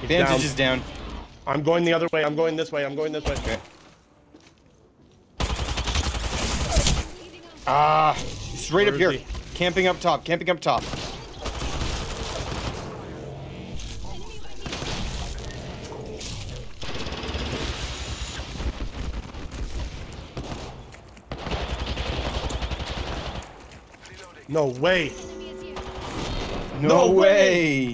He's Vantage down. is down. I'm going the other way. I'm going this way. I'm going this way. Okay. Ah, straight up here. he? Camping up top. Camping up top. No way. No, No way. way.